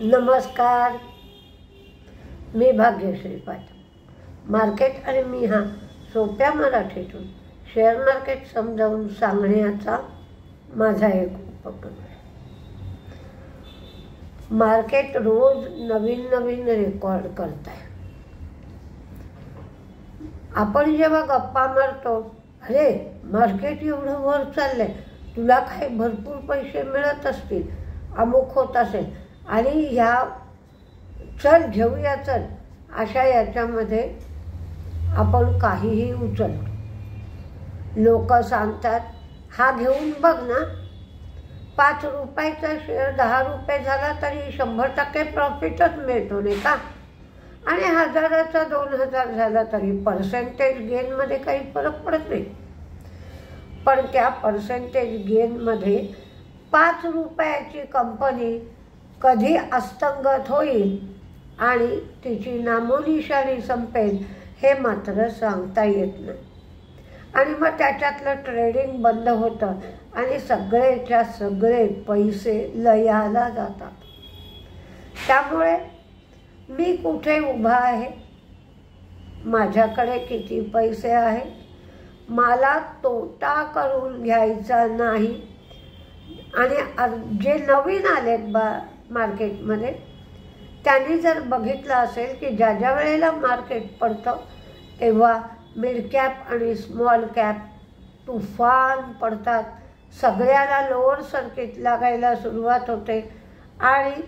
नमस्कार. मी भाग्यश्री पाटील. मार्केट आणि मी हा सोप्या मराठीतून शेअर मार्केट समजावून सांगण्याचा माझा एक उपक्रम आहे. मार्केट रोज नवीन नवीन रेकॉर्ड करत आहे आपण जेव्हा गप्पा मारतो अरे मार्केट एवढं वर चाललंय तुला काही भरपूर पैसे मिळत असतील अमुक होत असेल आणि ह्या चल घेऊया चल. अशा याच्यामध्ये आपण काहीही उचलतो लोक सांगतात हा घेऊन बघ ना. पाच रुपयाचा शेअर दहा रुपये झाला तरी शंभर टक्के प्रॉफिटच मिळतो नाही का? आणि हजाराचा दोन हजार झाला तरी पर्सेंटेज गेनमध्ये काही फरक पडत नाही. पण त्या पर्सेंटेज गेनमध्ये पाच रुपयाची कंपनी कधी अस्तंगत होईल आणि तिची नामोनिशाणी संपेल हे मात्र सांगता येत नाही. आणि मग त्याच्यातलं ट्रेडिंग बंद होतं आणि सगळेच्या सगळे पैसे लयाला जातात. त्यामुळे मी कुठे उभा आहे? माझ्याकडे किती पैसे आहेत? मला तोटा करून घ्यायचा नाही. आणि जे नवीन आलेत बा मार्केटमध्ये. त्यांनी जर बघितलं असेल की ज्या ज्या वेळेला मार्केट पडतं तेव्हा मिड कॅप आणि स्मॉल कॅप तुफान पडतात. सगळ्याला लोअर सर्किट लागायला सुरुवात होते आणि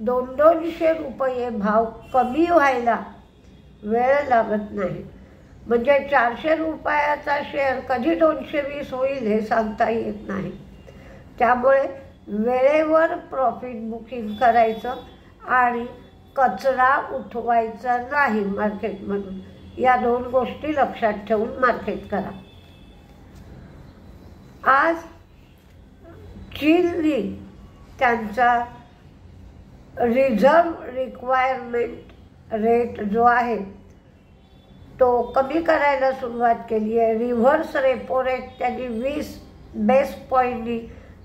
दोन दोनशे रुपये भाव कमी व्हायला वेळ लागत नाही. म्हणजे चारशे रुपयाचा शेअर कधी दोनशे वीस होईल हे सांगता येत नाही. त्यामुळे वेळेवर प्रॉफिट बुकिंग करायचं आणि कचरा उठवायचा नाही मार्केटमधून या दोन गोष्टी लक्षात ठेवून मार्केट करा. आज चीननी त्यांचा रिझर्व रिक्वायरमेंट रेट जो आहे तो कमी करायला सुरुवात केली आहे. रिव्हर्स रेपो रेट त्यांनी वीस बेस पॉईंटनी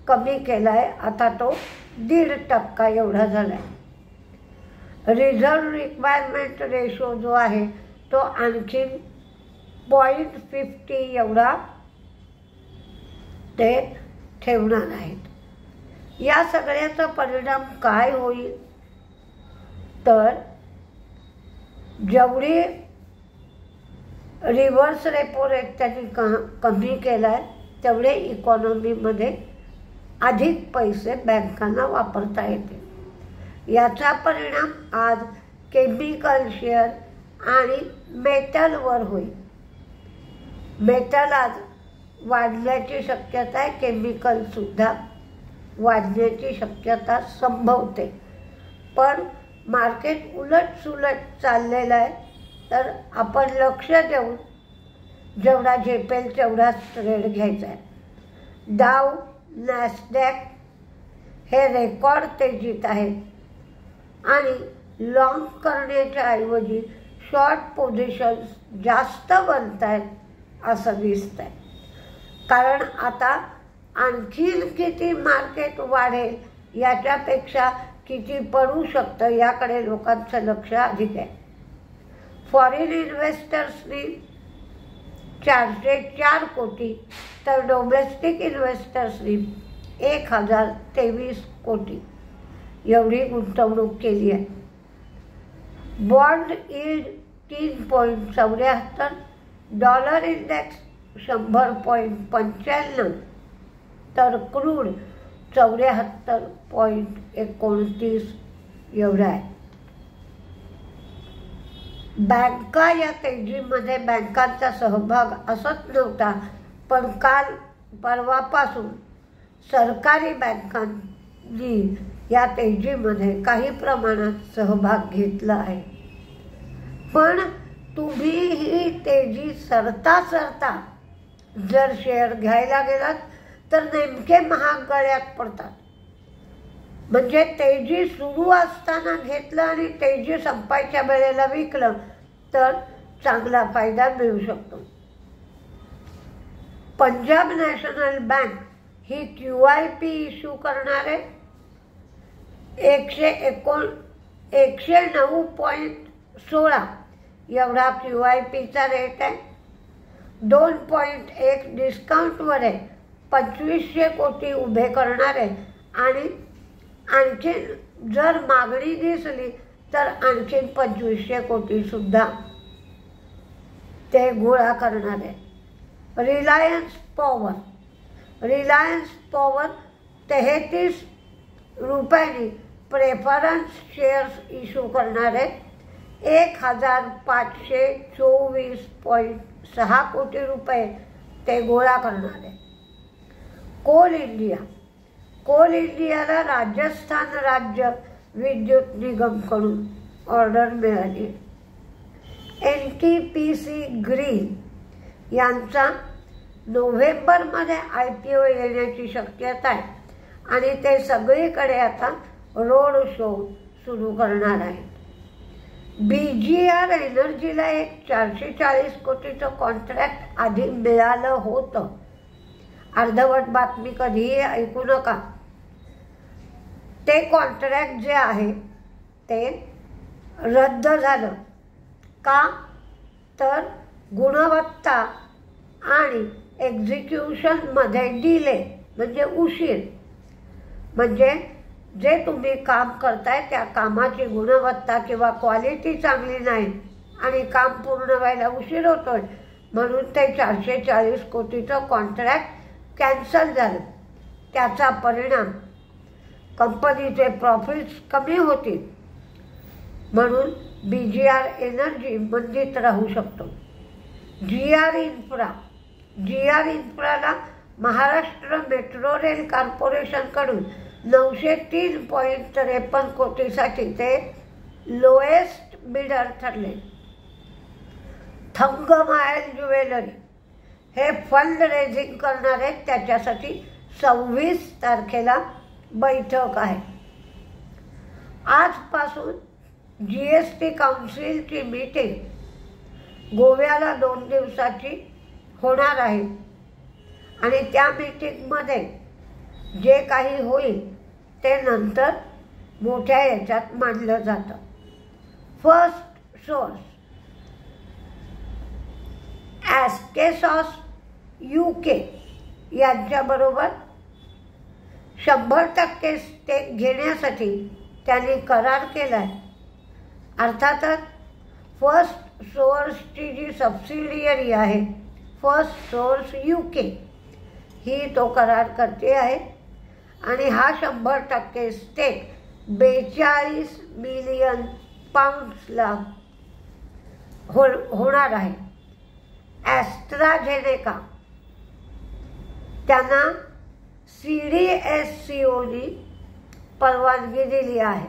कमी केला आहे आता तो दीड टक्का एवढा झाला आहे रिझर्व रिक्वायरमेंट रेशो जो आहे तो आणखीन पॉईंट फिफ्टी एवढा ते ठेवणार आहेत. या सगळ्याचा परिणाम काय होईल? तर जेवढी रिव्हर्स रेपो रेट त्यांनी क कमी केला आहे तेवढे इकॉनॉमीमध्ये अधिक पैसे बँकांना वापरता येतील याचा परिणाम आज केमिकल शेअर आणि मेटलवर होईल. मेटल आज वाढण्याची शक्यता आहे केमिकलसुद्धा वाढण्याची शक्यता संभवते. पण मार्केट उलट सुलट चाललेलं आहे तर आपण लक्ष देऊन जेवढा झेपेल तेवढाच ट्रेड घ्यायचा आहे. डाव नॅसडॅक हे रेकॉर्ड तेजीत आहेत. आणि लॉंग करण्याच्या ऐवजी शॉर्ट पोझिशन्स जास्त बनत आहेत असं दिसत आहे कारण आता आणखी किती मार्केट वाढेल याच्यापेक्षा किती पडू शकतं याकडे लोकांचं लक्ष अधिक आहे. फॉरेन इन्व्हेस्टर्सनी चारशे चार कोटी तर डोमेस्टिक इन्व्हेस्टर्सनी एक हजार तेवीस कोटी. एवढी गुंतवणूक केली आहे. बॉन्ड इल्ड तीन पॉईंट चौऱ्याहत्तर डॉलर इंडेक्स शंभर पॉईंट पंच्याण्णव तर क्रूड चौऱ्याहत्तर पॉईंट एकोणतीस. एवढा आहे. बँका या तेजीमध्ये बँकांचा सहभाग असत नव्हता पण काल परवापासून सरकारी बँकांनी या तेजीमध्ये काही प्रमाणात सहभाग घेतला आहे. पण तुम्ही ही तेजी सरता सरता जर शेअर घ्यायला गेलात तर नेमके महागड्यात पडतात. म्हणजे तेजी सुरू असताना घेतलं आणि तेजी संपायच्या वेळेला विकलं तर चांगला फायदा मिळू शकतो. पंजाब नॅशनल बँक ही क्यू आय पी इश्यू करणारे एकशे एकोण एकशे नऊ पॉईंट सोळा एवढा क्यू आय पीचा रेट आहे. दोन पॉईंट एक डिस्काउंटवर आहे पंचवीसशे कोटी उभे करणारे आणि आणखी जर मागणी दिसली तर आणखीन पंचवीसशे कोटीसुद्धा ते गोळा करणार आहे. रिलायन्स पॉवर रिलायन्स पॉवर तेहतीस रुपयांनी प्रेफरन्स शेअर्स इश्यू करणार आहे. एक हजार पाचशे चोवीस पॉईंट सहा कोटी रुपये ते गोळा करणार आहे. कोल इंडिया कोल इंडियाला राजस्थान राज्य विद्युत निगमकडून ऑर्डर मिळाली. N T P C green यांचा नोव्हेंबरमध्ये आय पी ओ येण्याची शक्यता आहे आणि ते सगळीकडे आता रोड शो सुरू करणार आहेत. बी जी आर एनर्जीला एक चारशे चाळीस कोटीचं कॉन्ट्रॅक्ट आधी मिळालं होतं. अर्धवट बातमी कधीही ऐकू नका. ते कॉन्ट्रॅक्ट जे आहे ते रद्द झालं. का? तर गुणवत्ता आणि एक्झिक्युशनमध्ये डिले म्हणजे उशीर. म्हणजे जे तुम्ही काम करताय त्या कामाची गुणवत्ता किंवा क्वालिटी चांगली नाही आणि काम पूर्ण व्हायला उशीर होतोय म्हणून ते चारशे चाळीस कोटीचं कॉन्ट्रॅक्ट कॅन्सल झालं. त्याचा परिणाम कंपनीचे प्रॉफिट्स कमी होतील. म्हणून बी जी आर एनर्जी मंदीत राहू शकतो. G R infra G R इन्फ्राला Maharashtra metro rail कॉर्पोरेशनकडून नऊशे तीन पॉईंट त्रेपन्न कोटीसाठी ते लोएस्ट बिडर ठरले. थंगमायल ज्वेलरी हे फंड रेझिंग करणारे त्याच्यासाठी सव्वीस तारखेला बैठक आहे. आजपासून जी एस टी काउन्सिलची मीटिंग गोव्याला दोन दिवसाची होणार आहे. आणि त्या मीटिंगमध्ये जे काही होईल ते नंतर मोठ्या याच्यात मांडलं जातं. फर्स्ट सोर्स ॲस्केसॉस यू के यांच्याबरोबर शंभर टक्के स्टेक घेण्यासाठी त्यांनी करार केला आहे अर्थातच फर्स्ट सोर्सची जी सबसिडियरी आहे फर्स्ट सोर्स यू के ही तो करार करते आहे. आणि हा शंभर टक्के स्टेक बेचाळीस मिलियन पाऊंड्सला हो होणार आहे. ॲस्ट्राझेनेका त्यांना सी डी एस सी ओनी परवानगी दिली आहे.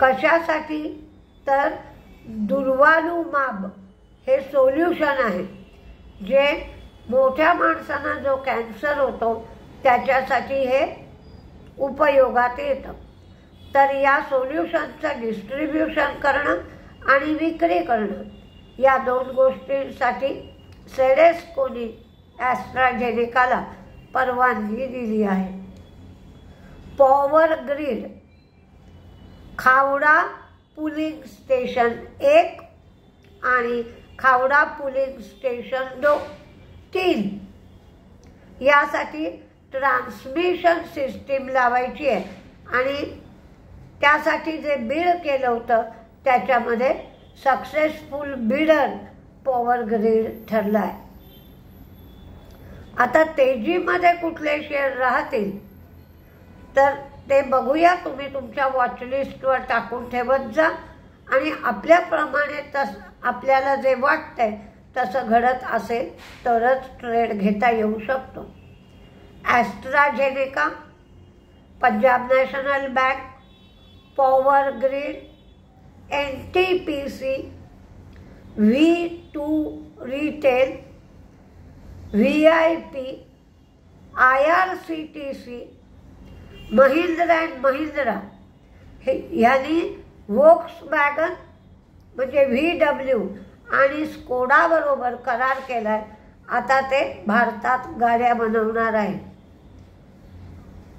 कशासाठी? तर दुर्वानुमाब हे सोल्युशन आहे. जे मोठ्या माणसांना जो कॅन्सर होतो त्याच्यासाठी हे उपयोगात येतं. तर या सोल्युशनचं डिस्ट्रीब्युशन करणं आणि विक्री करणं या दोन गोष्टींसाठी सेडेस्कोनी ॲस्ट्राजेनिकाला परवानगी दिली आहे. Power grid Khavda pooling station एक आणि खावडा पुलिंग स्टेशन दो तीन. यासाठी ट्रान्समिशन सिस्टीम लावायची आहे. आणि त्यासाठी जे बिड केलं होतं त्याच्यामध्ये सक्सेसफुल बिडर पॉवर ग्रीड ठरला आहे. आता तेजीमध्ये कुठले शेअर राहतील? तर ते बघूया तुम्ही तुमच्या वॉचलिस्टवर टाकून ठेवत जा. आणि आपल्याप्रमाणे तस आपल्याला जे वाटतंय तसं घडत असेल तरच ट्रेड घेता येऊ शकतो. AstraZeneca Punjab national bank power grid N T P C V two retail V I P I R C T C Mahindra and Mahindra हे ह्यांनी वोक्स वॅगन म्हणजे व्ही डब्ल्यू आणि स्कोडाबरोबर करार केला आहे आता ते भारतात गाड्या बनवणार आहे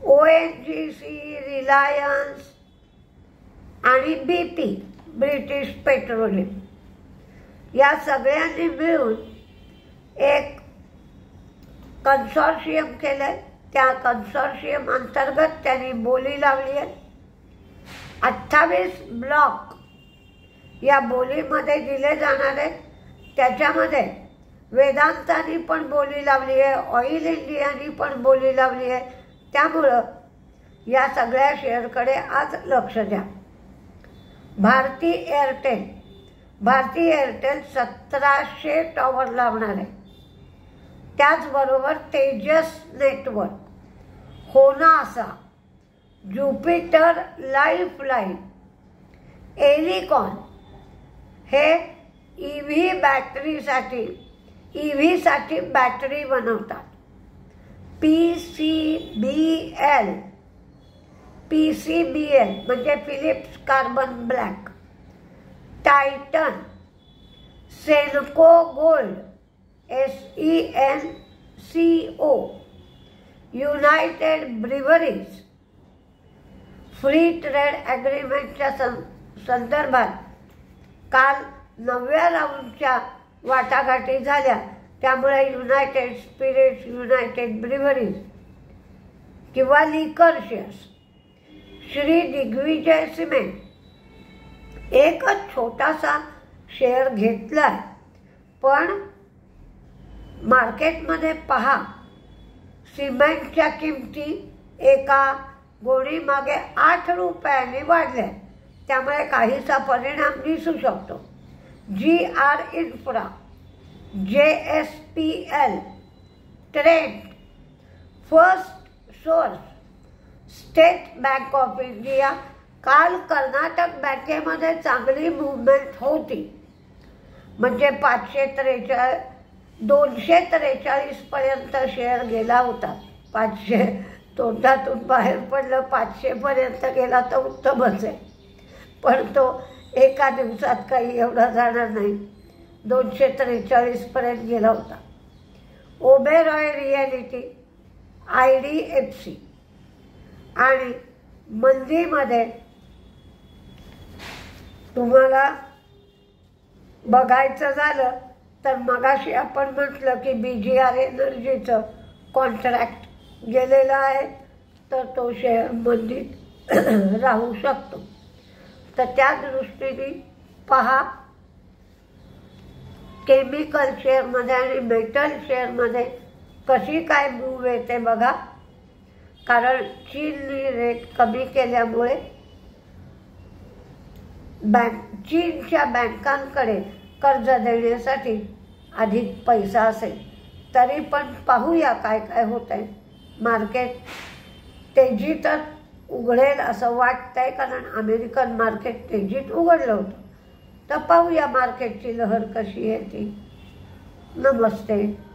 O N G C Reliance आणि बी पी ब्रिटिश पेट्रोलियम या सगळ्यांनी मिळून एक कन्सॉर्शियम केलं आहे त्या कन्सॉर्शियम अंतर्गत त्यांनी बोली लावली आहे. अठ्ठावीस ब्लॉक या बोलीमध्ये दिले जाणार आहेत. त्याच्यामध्ये वेदांतानी पण बोली लावली आहे ऑइल इंडियानी पण बोली लावली आहे. त्यामुळं या सगळ्या शेअरकडे आज लक्ष द्या. भारती एअरटेल भारती एअरटेल सतराशे टॉवर लावणार आहे. त्याचबरोबर Tejas network. Honasa Jupiter life line. Elecon. हे ई व्ही बॅटरीसाठी ई व्हीसाठी बॅटरी बनवतात. P C B L P C B L म्हणजे Phillips carbon black. Titan. Senco gold. S E N C O United breweries free trade ॲग्रीमेंटच्या सं संदर्भात काल नवव्या राऊंडच्या वाटाघाटी झाल्या. त्यामुळे युनायटेड स्पिरिट्स युनायटेड ब्रिव्हरीज किंवा liquor shares Shri Digvijay cement एकच छोटासा शेअर घेतला पण मार्केटमध्ये पहा. सिमेंटच्या किमती एका गोणीमागे आठ रुपयांनी वाढल्या. त्यामुळे काहीसा परिणाम दिसू शकतो. G R infra J S P L trend first source State Bank of India काल कर्नाटक बँकेमध्ये चांगली मुवमेंट होती. म्हणजे पाचशे त्रेचाळीस दोनशे त्रेचाळीसपर्यंत शेअर गेला होता. पाचशे तोंडातून बाहेर पडलं पाचशेपर्यंत गेला तर उत्तमच आहे. पण तो एका दिवसात काही एवढा जाणार नाही. दोनशे त्रेचाळीसपर्यंत गेला होता. Oberoi realty I D F C आणि मंदीमध्ये तुम्हाला बघायचं झालं तर मगाशी आपण म्हटलं की बी जी आर एनर्जीचं कॉन्ट्रॅक्ट गेलेला आहे तर तो शेअर मंदीत राहू शकतो. तर त्या दृष्टीने पहा केमिकल शेअरमध्ये आणि मेटल शेअरमध्ये कशी काय मूव येते बघा. कारण चीनने रेट कमी केल्यामुळे बँक चीनच्या बँकांकडे कर्ज देण्यासाठी अधिक पैसा असेल तरी पण पाहूया काय काय होत आहे मार्केट तेजीतच उघडेल असं वाटतंय कारण अमेरिकन मार्केट तेजीत उघडलं होतं. तर पाहूया मार्केटची लहर कशी आहे ती. नमस्ते.